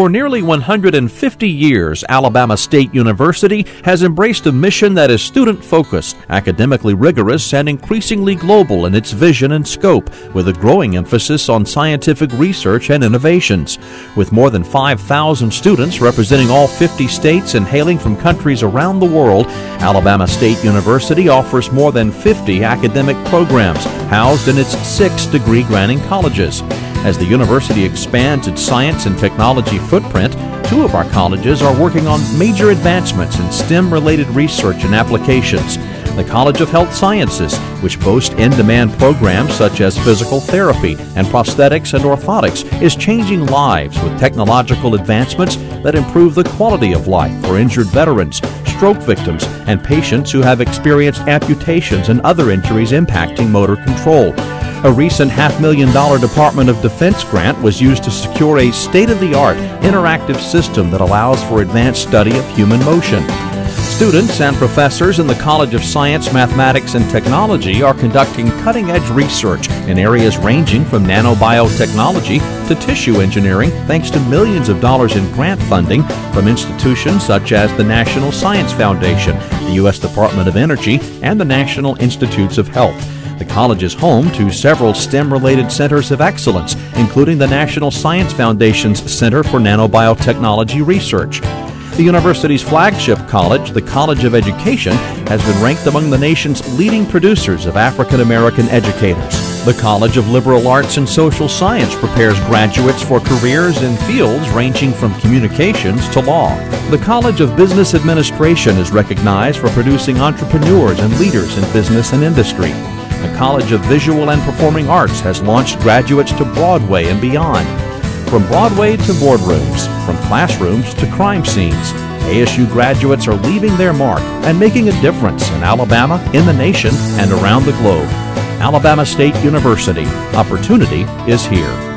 For nearly 150 years, Alabama State University has embraced a mission that is student focused, academically rigorous, and increasingly global in its vision and scope, with a growing emphasis on scientific research and innovations. With more than 5,000 students representing all 50 states and hailing from countries around the world, Alabama State University offers more than 50 academic programs housed in its six degree granting colleges. As the university expands its science and technology footprint, two of our colleges are working on major advancements in STEM related research and applications. The College of Health Sciences, which boasts in demand programs such as physical therapy and prosthetics and orthotics, is changing lives with technological advancements that improve the quality of life for injured veterans, stroke victims, and patients who have experienced amputations and other injuries impacting motor control. A recent half million dollar Department of Defense grant was used to secure a state of the art interactive system that allows for advanced study of human motion. Students and professors in the College of Science, Mathematics, and Technology are conducting cutting edge research in areas ranging from nanobiotechnology to tissue engineering, thanks to millions of dollars in grant funding from institutions such as the National Science Foundation, the U.S. Department of Energy, and the National Institutes of Health. The college is home to several STEM related centers of excellence, including the National Science Foundation's Center for Nanobiotechnology Research. The university's flagship college, the College of Education, has been ranked among the nation's leading producers of African American educators. The College of Liberal Arts and Social Science prepares graduates for careers in fields ranging from communications to law. The College of Business Administration is recognized for producing entrepreneurs and leaders in business and industry the College of Visual and Performing Arts has launched graduates to Broadway and beyond. From Broadway to boardrooms, from classrooms to crime scenes, ASU graduates are leaving their mark and making a difference in Alabama, in the nation, and around the globe. Alabama State University. Opportunity is here.